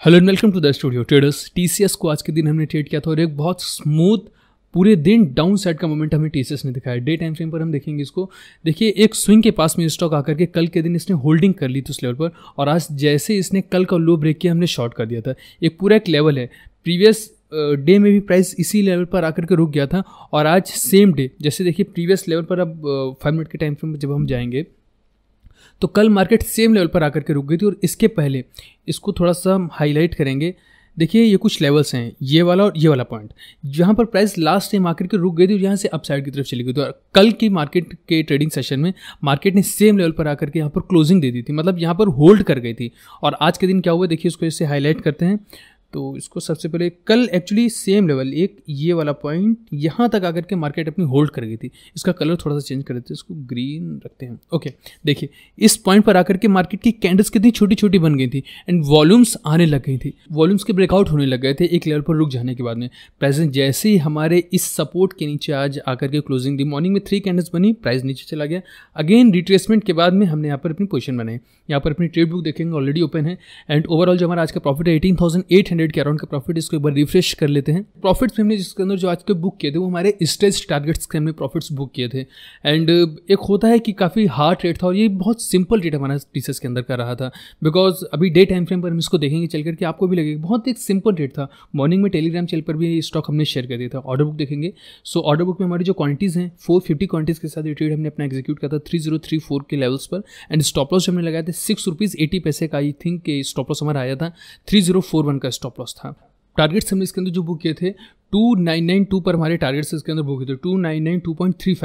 Hello and welcome to the studio traders TCS को आज के दिन हमने ट्रेड किया था और एक बहुत स्मूथ पूरे दिन डाउन साइड का मोमेंट हमें टीसीएस ने दिखाया। डे टाइम फ्रेम पर हम देखेंगे इसको। देखिए, एक स्विंग के पास में स्टॉक आकर के कल के दिन इसने होल्डिंग कर ली थी उस लेवल पर और आज जैसे इसने कल का लो ब्रेक किया, हमने शॉर्ट कर दिया था। एक पूरा एक लेवल है। प्रीवियस डे में भी प्राइस इसी लेवल पर आकर के रुक गया था और आज सेम डे जैसे देखिए प्रीवियस लेवल पर अब फाइव मिनट के टाइम फ्रेम पर जब हम जाएँगे तो कल मार्केट सेम लेवल पर आकर के रुक गई थी और इसके पहले इसको थोड़ा सा हम हाईलाइट करेंगे। देखिए, ये कुछ लेवल्स हैं, ये वाला और ये वाला पॉइंट, जहाँ पर प्राइस लास्ट टाइम आकर के रुक गई थी और यहाँ से अपसाइड की तरफ़ चली गई थी और कल की मार्केट के ट्रेडिंग सेशन में मार्केट ने सेम लेवल पर आकर के यहाँ पर क्लोजिंग दे दी थी मतलब यहाँ पर होल्ड कर गई थी। और आज के दिन क्या हुआ, देखिए इसको ऐसे हाईलाइट करते हैं तो इसको सबसे पहले कल एक्चुअली सेम लेवल एक ये वाला पॉइंट यहाँ तक आकर के मार्केट अपनी होल्ड कर गई थी। इसका कलर थोड़ा सा चेंज कर देते हैं, इसको ग्रीन रखते हैं। ओके देखिए, इस पॉइंट पर आकर के मार्केट की कैंडल्स कितनी छोटी छोटी बन गई थी एंड वॉल्यूम्स आने लग गई थी। वॉल्यूम्स के ब्रेकआउट होने लग गए थे एक लेवल पर रुक जाने के बाद में। प्रेजेंट जैसे ही हमारे इस सपोर्ट के नीचे आज आकर के क्लोजिंग दी मॉर्निंग में थ्री कैंडल्स बनी प्राइस नीचे चला गया। अगेन रिट्रेसमेंट के बाद में हमने यहाँ पर अपनी पोजिशन बनाई। यहाँ पर अपनी ट्रेड बुक देखेंगे ऑलरेडी ओपन है। एंड ओवरऑल जो हमारा आज का प्रॉफिट है एटीन थाउज़ेंड एट के अराउंड का प्रॉफिट इसको एक बार रिफ्रेश कर लेते हैं। प्रॉफिट्स हमने जिसके अंदर जो आज के बुक किए थे, वो हमारे स्टेज टारगेट्स के हमने प्रॉफिट्स बुक किए थे। एंड एक होता है कि काफ़ी हार्ड रेट था और ये बहुत सिंपल रेट हमारा टीसस के अंदर कर रहा था। बिकॉज़ अभी डे टाइम फ्रेम पर हम इसको देखेंगे चल करके आपको भी लगेगा बहुत एक सिंपल रेट था। मॉर्निंग में टेलीग्राम चैनल पर भी स्टॉक हमने शेयर कर दिया था। ऑर्डर बुक देखेंगे। सो ऑर्डर बुक में हमारी जो क्वांटिटीज़ हैं फोर फिफ्टी क्वांटिटीज़ के साथ ये ट्रेड हमने अपना एग्जीक्यूट किया था थ्री ज़ीरो थ्री फोर के लेवल्स पर। एंड स्टॉप लॉस हमने लगाया था सिक्स रुपीज़ एटी पैसे का आई थिंक स्टॉप लॉस हमारा आया था थ्री ज़ीरो फोर वन का स्टॉप लॉस था। टारगेट्स हमने इसके अंदर जो बुक किए थे टू नाइन नाइन टू पर हमारे टारगेट्स इसके अंदर बुक किए थे। टू नाइन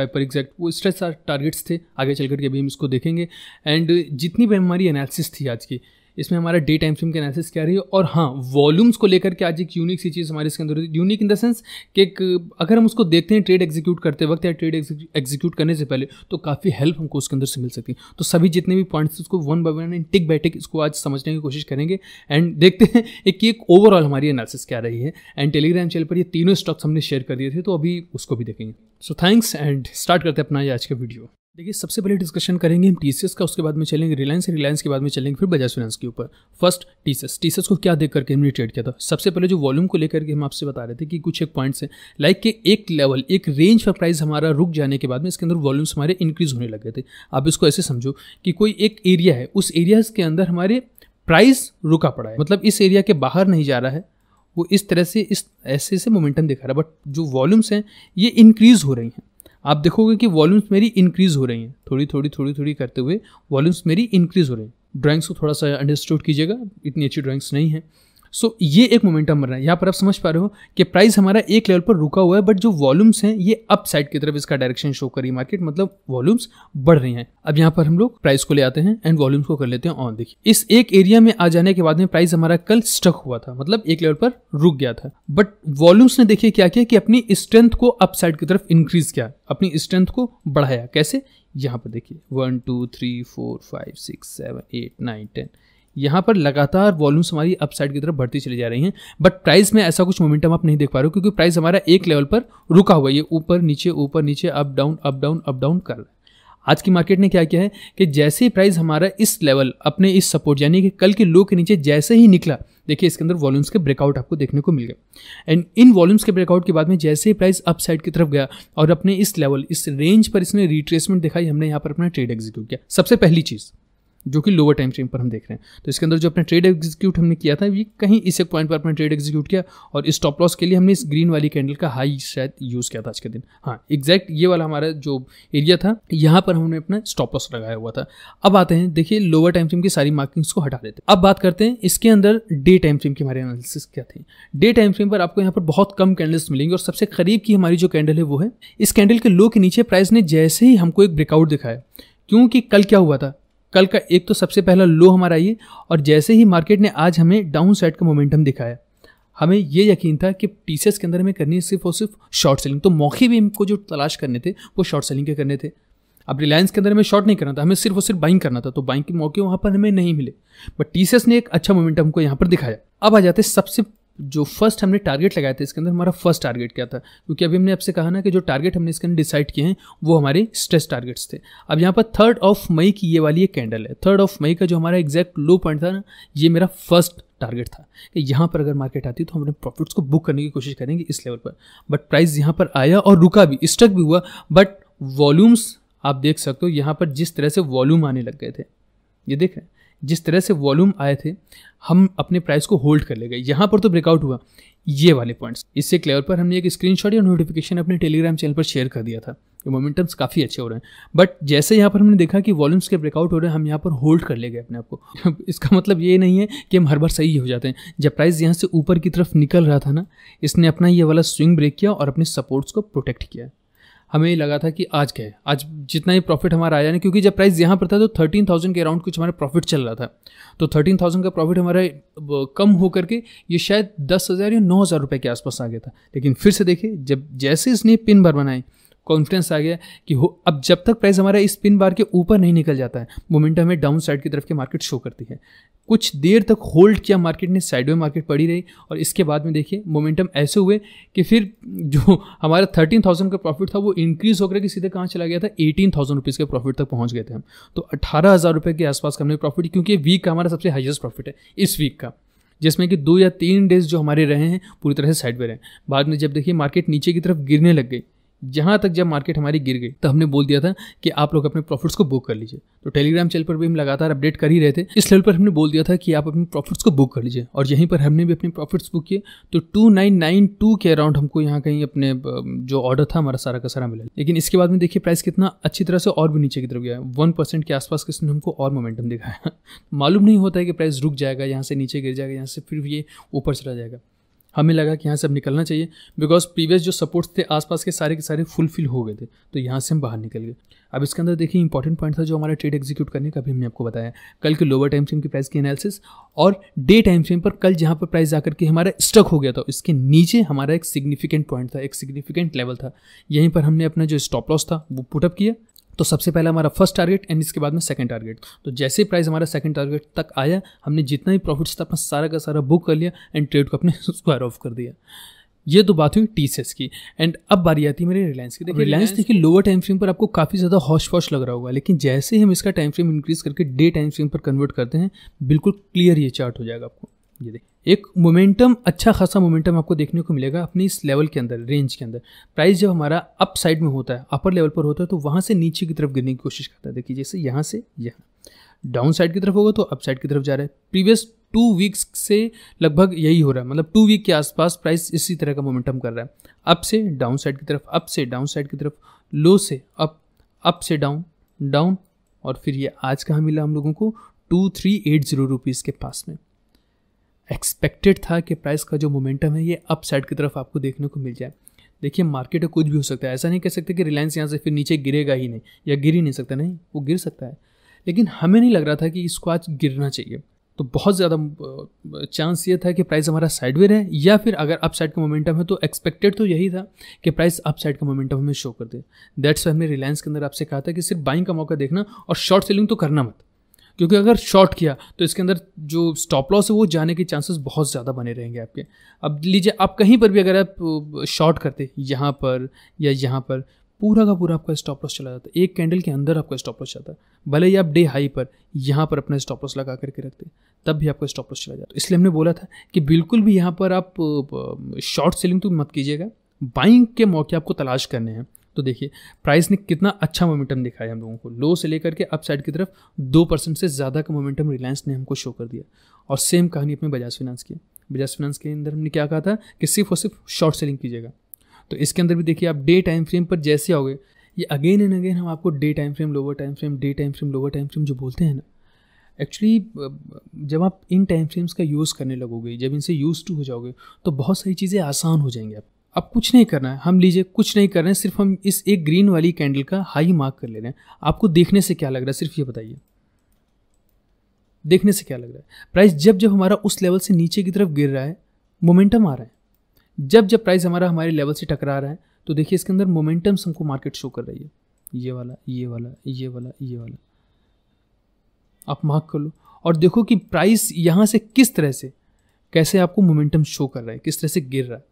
पर एग्जैक्ट वो स्ट्रेस टारगेट्स थे। आगे चल करके अभी हम इसको देखेंगे। एंड जितनी भी हमारी एनालिसिस थी आज की इसमें हमारा डे टाइम फ्रेम के एनालिसिस क्या रही है? और हाँ वॉल्यूम्स को लेकर के आज एक यूनिक सी चीज़ हमारे इसके अंदर यूनिक इन द सेंस कि एक, अगर हम उसको देखते हैं ट्रेड एग्जीक्यूट करते वक्त या ट्रेड एग्जीक्यूट करने से पहले तो काफ़ी हेल्प हमको उसके अंदर से मिल सकती है। तो सभी जितने भी पॉइंट्स उसको one by one and tick by tick इसको आज समझने की कोशिश करेंगे। एंड देखते हैं एक एक ओवरऑल हमारी एनालिसिस क्या रही है। एंड टेलीग्राम चैनल पर ये तीनों स्टॉक्स हमने शेयर कर दिए थे तो अभी उसको भी देखेंगे। सो थैंक्स एंड स्टार्ट करते हैं अपना ये आज का वीडियो देखिए, सबसे पहले डिस्कशन करेंगे हम टीसीएस का, उसके बाद में चलेंगे रिलायंस रिलायंस के बाद में चलेंगे फिर बजाज फाइनेंस के ऊपर। फ़र्स्ट टीसीएस टीसीएस को क्या देख करके हमने ट्रेड किया था? सबसे पहले जो वॉल्यूम को लेकर के हम आपसे बता रहे थे कि कुछ एक पॉइंट्स हैं। लाइक के एक लेवल एक रेंज पर प्राइस हमारा रुक जाने के बाद में इसके अंदर वॉल्यूम्स हमारे इंक्रीज होने लगे थे। आप इसको ऐसे समझो कि कोई एक एरिया है, उस एरियाज़ के अंदर हमारे प्राइस रुका पड़ा है। मतलब इस एरिया के बाहर नहीं जा रहा है। वो इस तरह से, इस, ऐसे से मोमेंटम दिखा रहा है। बट जो वॉल्यूम्स हैं, ये इंक्रीज हो रही हैं। आप देखोगे कि वॉल्यूम्स मेरी इंक्रीज़ हो रही हैं। थोड़ी थोड़ी थोड़ी थोड़ी करते हुए वॉल्यूम्स मेरी इंक्रीज़ हो रही हैं। ड्राइंग्स को थोड़ा सा अंडरस्टूड कीजिएगा। इतनी अच्छी ड्राइंग्स नहीं है। सो so, ये एक मोमेंटम बन रहा है। यहाँ पर आप समझ पा रहे हो कि प्राइस हमारा एक लेवल पर रुका हुआ है बट जो वॉल्यूम्स हैं ये अप साइड की तरफ़ इसका डायरेक्शन शो करी मार्केट मतलब वॉल्यूम्स बढ़ रही हैं। अब यहाँ पर हम लोग प्राइस को ले आते हैं एंड वॉल्यूम्स को कर लेते हैं ऑन देखिए इस एक एरिया में आ जाने के बाद में प्राइस हमारा कल स्टक हुआ था। मतलब एक लेवल पर रुक गया था। बट वॉल्यूम्स ने देखिए क्या किया कि अपनी स्ट्रेंथ को अप साइड की तरफ़ इंक्रीज किया। अपनी स्ट्रेंथ को बढ़ाया। कैसे? यहाँ पर देखिए। One two three four five six seven eight nine ten यहाँ पर लगातार वॉल्यूम्स हमारी अपसाइड की तरफ़ बढ़ती चली जा रही हैं बट प्राइस में ऐसा कुछ मोमेंटम आप नहीं देख पा रहे हो, क्योंकि प्राइस हमारा एक लेवल पर रुका हुआ है। ये ऊपर, नीचे ऊपर, नीचे up down up down up down कर रहा है। आज की मार्केट ने क्या किया है कि जैसे ही प्राइस हमारा इस लेवल अपने इस सपोर्ट यानी कि कल के लो के नीचे जैसे ही निकला, देखिए इसके अंदर वॉल्यूम्स के ब्रेकआउट आपको देखने को मिल गया एंड इन वॉल्यूम्स के ब्रेकआउट के बाद में जैसे ही प्राइस अप साइड की तरफ़ गया और अपने इस लेवल इस रेंज पर इसने रिट्रेसमेंट दिखाई, हमने यहाँ पर अपना ट्रेड एग्जीक्यूट किया। सबसे पहली चीज़ जो कि लोअर टाइम फ्रेम पर हम देख रहे हैं। तो इसके अंदर जो अपने ट्रेड एग्जीक्यूट हमने किया था, ये कहीं इस एक पॉइंट पर अपना ट्रेड एग्जीक्यूट किया और स्टॉप लॉस के लिए हमने इस ग्रीन वाली कैंडल का हाई शायद यूज़ किया था आज के दिन। हाँ एग्जैक्ट ये वाला हमारा जो एरिया था, यहाँ पर हमने अपना स्टॉप लॉस लगाया हुआ था। अब आते हैं, देखिए लोअर टाइम फ्रेम की सारी मार्किंग्स को हटा देते हैं। अब बात करते हैं, इसके अंदर डे टाइम फ्रेम की हमारी एनालिसिस क्या थी। डे टाइम फ्रेम पर आपको यहाँ पर बहुत कम कैंडल्स मिलेंगे और सबसे करीब की हमारी जो कैंडल है वो है, इस कैंडल के लो के नीचे प्राइस ने जैसे ही हमको एक ब्रेकआउट दिखाया। क्योंकि कल क्या हुआ था? कल का एक तो सबसे पहला लो हमारा ये और जैसे ही मार्केट ने आज हमें डाउन साइड का मोमेंटम दिखाया, हमें ये यकीन था कि टीसीएस के अंदर हमें करनी है सिर्फ़ और सिर्फ़ शॉर्ट सेलिंग तो मौके भी हमको जो तलाश करने थे, वो शॉर्ट सेलिंग के करने थे। अब रिलायंस के अंदर हमें शॉर्ट नहीं करना था, हमें सिर्फ़ और सिर्फ़ बाइंग करना था तो बाइंग के मौके वहाँ पर हमें नहीं मिले। बट टी ने एक अच्छा मोमेंटम को यहाँ पर दिखाया। अब आ जाते सबसे जो फ़र्स्ट हमने टारगेट लगाए थे, इसके अंदर हमारा फ़र्स्ट टारगेट क्या था? क्योंकि अभी हमने आपसे कहा ना कि जो टारगेट हमने इसके अंदर डिसाइड किए हैं, वो हमारे स्ट्रेस टारगेट्स थे। अब यहाँ पर थर्ड ऑफ़ मई की ये वाली एक कैंडल है। थर्ड ऑफ़ मई का जो हमारा एग्जैक्ट लो पॉइंट था ना, ये मेरा फ़र्स्ट टारगेट था। कि यहाँ पर अगर मार्केट आती तो हम अपने प्रॉफिट्स को बुक करने की कोशिश करेंगे इस लेवल पर। बट प्राइस यहाँ पर आया और रुका भी स्टक भी हुआ। बट वॉल्यूम्स आप देख सकते हो, यहाँ पर जिस तरह से वॉल्यूम आने लग गए थे। ये देख रहे हैं? जिस तरह से वॉल्यूम आए थे, हम अपने प्राइस को होल्ड कर ले गए। यहाँ पर तो ब्रेकआउट हुआ। ये वाले पॉइंट्स इससे क्लियर पर हमने एक स्क्रीनशॉट या नोटिफिकेशन अपने टेलीग्राम चैनल पर शेयर कर दिया था। ये मोमेंटम्स काफ़ी अच्छे हो रहे हैं। बट जैसे यहाँ पर हमने देखा कि वॉल्यूम्स के ब्रेकआउट हो रहे हैं, हम यहाँ पर होल्ड कर ले गए अपने आप को। इसका मतलब ये नहीं है कि हम हर बार सही हो जाते हैं। जब प्राइस यहाँ से ऊपर की तरफ़ निकल रहा था ना, इसने अपना ये वाला स्विंग ब्रेक किया और अपने सपोर्ट्स को प्रोटेक्ट किया। हमें लगा था कि आज क्या है? आज जितना ही प्रॉफिट हमारा आया ना क्योंकि जब प्राइस यहाँ पर था तो थर्टीन थाउज़ेंड के अराउंड कुछ हमारा प्रॉफिट चल रहा था। तो थर्टीन थाउज़ेंड का प्रॉफिट हमारा कम हो करके ये शायद दस हज़ार या नौ हज़ार रुपये के आसपास आ गया था। लेकिन फिर से देखिए, जब जैसे इसने पिन भर बनाई कॉन्फिडेंस आ गया कि हो, अब जब तक प्राइस हमारा इस पिन बार के ऊपर नहीं निकल जाता है मोमेंटम हमें डाउन साइड की तरफ़ के मार्केट शो करती है। कुछ देर तक होल्ड किया मार्केट ने साइड में मार्केट पड़ी रही और इसके बाद में देखिए मोमेंटम ऐसे हुए कि फिर जो हमारा थर्टीन थाउज़ेंड का प्रॉफिट था, वो इंक्रीज होकर के सीधे कहाँ चला गया था? एटीन थाउज़ेंड रुपीज़ के प्रॉफिट तक पहुँच गए थे हम। तो अट्ठारह हज़ार रुपये के आसपास का हमने प्रॉफिट क्योंकि वीक का हमारा सबसे हाइएस्ट प्रॉफिट है, इस वीक का। जिसमें कि दो या तीन डेज़ जो हमारे रहे हैं, पूरी तरह से साइड में रहे बाद में जब देखिए मार्केट नीचे की तरफ़ गिरने लग गई जहाँ तक जब मार्केट हमारी गिर गई तो हमने बोल दिया था कि आप लोग अपने प्रॉफिट्स को बुक कर लीजिए। तो टेलीग्राम चैनल पर भी हम लगातार अपडेट कर ही रहे थे। इस लेवल पर हमने बोल दिया था कि आप अपने प्रॉफिट्स को बुक कर लीजिए। और यहीं पर हमने भी अपने प्रॉफिट्स बुक किए। तो टू नाइन नाइन टू के अराउंड हमको यहाँ कहीं अपने जो ऑर्डर था, हमारा सारा का सारा मिला। लेकिन इसके बाद में देखिए प्राइस कितना अच्छी तरह से और भी नीचे की तरफ़ गया। वन परसेंट के आसपास किसने हमको और मोमेंटम दिखाया? मालूम नहीं होता है कि प्राइस रुक जाएगा, यहाँ से नीचे गिर जाएगा, यहाँ से फिर ये ऊपर चला जाएगा। हमें लगा कि यहाँ से अब निकलना चाहिए बिकॉज़ प्रीवियस जो सपोर्ट्स थे आसपास के सारे के सारे फुलफिल हो गए थे तो यहाँ से हम बाहर निकल गए। अब इसके अंदर देखिए इंपॉर्टेंट पॉइंट था जो हमारा ट्रेड एग्जीक्यूट करने का भी हमने आपको बताया कल के लोअर टाइम फ्रेम की प्राइस की एनालिसिस और डे टाइम फ्रेम पर कल जहाँ पर प्राइस जाकर के हमारा स्टक हो गया था, इसके नीचे हमारा एक सिग्निफिकेंट पॉइंट था, एक सिग्निफिकेंट लेवल था। यहीं पर हमने अपना जो स्टॉप लॉस था, वो पुटअप किया। तो सबसे पहले हमारा फ़र्स्ट टारगेट एंड इसके बाद में सेकंड टारगेट तो जैसे ही प्राइस हमारा सेकंड टारगेट तक आया हमने जितना भी प्रॉफिट्स था अपना सारा का सारा बुक कर लिया एंड ट्रेड को अपने स्क्वायर ऑफ़ कर दिया। ये तो बात हुई टीसीएस की। एंड अब बारी आती है मेरे रिलायंस की। देखिए रिलायंस देखिए लोअर टाइम फ्रेम पर आपको काफ़ी ज़्यादा हॉश फॉश लग रहा होगा लेकिन जैसे ही हम इसका टाइम फ्रेम इंक्रीज करके डे टाइम फ्रेम पर कन्वर्ट करते हैं बिल्कुल क्लियर ये चार्ट हो जाएगा आपको। ये देखिए एक मोमेंटम अच्छा खासा मोमेंटम आपको देखने को मिलेगा अपने इस लेवल के अंदर रेंज के अंदर। प्राइस जब हमारा अप साइड में होता है अपर लेवल पर होता है तो वहाँ से नीचे की तरफ़ गिरने की कोशिश करता है। देखिए, जैसे यहाँ से यहाँ। डाउन साइड की तरफ़ होगा तो अप साइड की तरफ़ जा रहा है। प्रीवियस टू वीक्स से लगभग यही हो रहा है। मतलब टू वीक के आसपास प्राइस इसी तरह का मोमेंटम कर रहा है। अप से डाउन साइड की तरफ़ अप से डाउन साइड की तरफ़ लो से अप अप से डाउन डाउन और फिर ये आज कहाँ मिला हम लोगों को? Two three eight zero rupees के पास में। एक्सपेक्टेड था कि प्राइस का जो मोमेंटम है, ये अप साइड की तरफ़ आपको देखने को मिल जाए। देखिए मार्केट में कुछ भी हो सकता है। ऐसा नहीं कह सकते कि रिलायंस यहाँ से फिर नीचे गिरेगा ही नहीं, या गिर ही नहीं सकता। नहीं, वो गिर सकता है। लेकिन हमें नहीं लग रहा था कि इसको आज गिरना चाहिए। तो बहुत ज़्यादा चांस ये था कि प्राइस हमारा साइडवेयर है या फिर अगर अप साइड का मोमेंटम है तो एक्सपेक्टेड तो यही था कि प्राइस अप साइड का मोमेंटम हमें शो कर दे। दैट्स वाई हमने रिलायंस के अंदर आपसे कहा था कि सिर्फ़ बाइंग का मौका देखना और शॉर्ट सेलिंग तो करना मत। क्योंकि अगर शॉर्ट किया तो इसके अंदर जो स्टॉप लॉस है, वो जाने के चांसेस बहुत ज़्यादा बने रहेंगे आपके। अब लीजिए, आप कहीं पर भी अगर आप शॉर्ट करते, यहाँ पर या यहाँ पर, पूरा का पूरा आपका स्टॉप लॉस चला जाता। है एक कैंडल के अंदर आपका स्टॉप लॉस जाता। है भले ही आप डे हाई पर, यहाँ पर अपना स्टॉप लॉस लगा करके रखते, तब भी आपका स्टॉप लॉस चला जाता। है इसलिए हमने बोला था कि बिल्कुल भी यहाँ पर आप शॉर्ट सेलिंग तो मत कीजिएगा। बाइंग के मौके आपको तलाश करने हैं। तो देखिए प्राइस ने कितना अच्छा मोमेंटम दिखाया हम लोगों को। लो से लेकर के अप साइड की तरफ़ दो परसेंट से ज़्यादा का मोमेंटम रिलायंस ने हमको शो कर दिया। और सेम कहानी अपने बजाज फिनांस की। बजाज फिनांस के अंदर हमने क्या कहा था कि सिर्फ़ और सिर्फ़ शॉर्ट सेलिंग कीजिएगा। तो इसके अंदर भी देखिए, आप डे टाइम फ्रेम पर जैसे आओगे, ये अगेन एंड अगेन हम आपको day time frame lower time frame day time frame lower time frame जो बोलते हैं ना एक्चुअली जब आप इन टाइम फ्रेम्स का यूज़ करने लगोगे, जब इनसे यूज़ टू हो जाओगे तो बहुत सारी चीज़ें आसान हो जाएँगी आप। अब कुछ नहीं करना है। हम लीजिए कुछ नहीं कर रहे हैं, सिर्फ़ हम इस एक ग्रीन वाली कैंडल का हाई मार्क कर ले रहे हैं। आपको देखने से क्या लग रहा है? सिर्फ़ ये बताइए। देखने से क्या लग रहा है? प्राइस जब जब हमारा उस लेवल से नीचे की तरफ़ गिर रहा है, मोमेंटम आ रहा है। जब जब प्राइस हमारा हमारे लेवल से टकरा रहा है तो देखिए इसके अंदर मोमेंटम्स हमको मार्केट शो कर रही है। ये वाला ये वाला ये वाला ये वाला। आप मार्क कर लो। और देखो कि प्राइस यहाँ से किस तरह से, कैसे आपको मोमेंटम शो कर रहा है, किस तरह से गिर रहा है।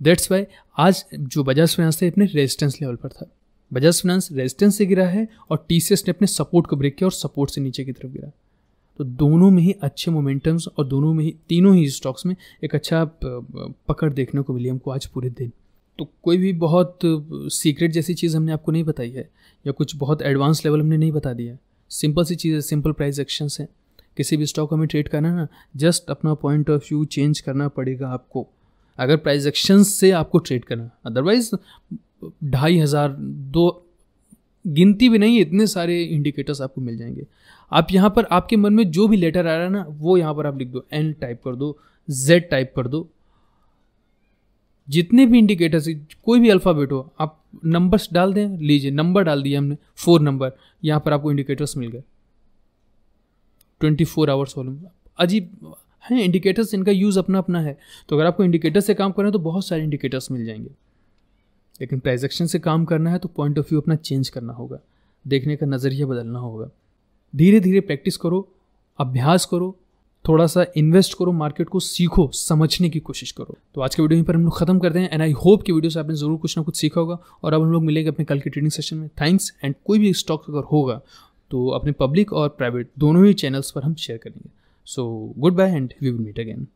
दैट्स वाई आज जो बजाज फाइनेंस था अपने रेजिस्टेंस लेवल पर था। बजाज फाइनेंस रेजिस्टेंस से गिरा है और टीसीएस ने अपने सपोर्ट को ब्रेक किया और सपोर्ट से नीचे की तरफ़ गिरा। तो दोनों में ही अच्छे मोमेंटम्स और दोनों में ही, तीनों ही स्टॉक्स में एक अच्छा पकड़ देखने को मिली हमको आज पूरे दिन। तो कोई भी बहुत सीक्रेट जैसी चीज़ हमने आपको नहीं बताई है, या कुछ बहुत एडवांस लेवल हमने नहीं बता दिया सिंपल सी चीज़ सिंपल प्राइस एक्शंस हैं। किसी भी स्टॉक को हमें ट्रेड करना ना जस्ट अपना पॉइंट ऑफ़ व्यू चेंज करना पड़ेगा आपको। अगर प्राइस एक्शन से आपको ट्रेड करना अदरवाइज़ ढाई हज़ार, दो, गिनती भी नहीं, इतने सारे इंडिकेटर्स आपको मिल जाएँगे। आप यहाँ पर, आपके मन में जो भी लेटर आ रहा है ना, वो यहाँ पर आप लिख दो। एन टाइप कर दो जेड टाइप कर दो। जितने भी इंडिकेटर्स कोई भी अल्फ़ाबेट हो, आप नंबर्स डाल दें, लीजिए नंबर डाल दिया हमने फोर नंबर यहाँ पर आपको इंडिकेटर्स मिल गए। ट्वेंटी फोर आवर्स वॉल्यूम अजीब हैं इंडिकेटर्स इनका यूज़ अपना अपना है। तो अगर आपको इंडिकेटर से काम करना है तो बहुत सारे इंडिकेटर्स मिल जाएँगे। लेकिन प्राइजेक्शन से काम करना है तो पॉइंट ऑफ़ व्यू अपना चेंज करना होगा। देखने का नज़रिया बदलना होगा। धीरे धीरे प्रैक्टिस करो, अभ्यास करो थोड़ा सा इन्वेस्ट करो मार्केट को सीखो, समझने की कोशिश करो। तो आज के वीडियो पर हम लोग खत्म करते हैं एंड आई होप कि वीडियो से आपने ज़रूर कुछ ना कुछ सीखा होगा, और अब हम लोग मिलेंगे अपने कल के ट्रेडिंग सेशन में। थैंक्स एंड कोई भी स्टॉक अगर होगा तो अपने पब्लिक और प्राइवेट दोनों ही चैनल्स पर हम शेयर करेंगे। So goodbye and we will meet again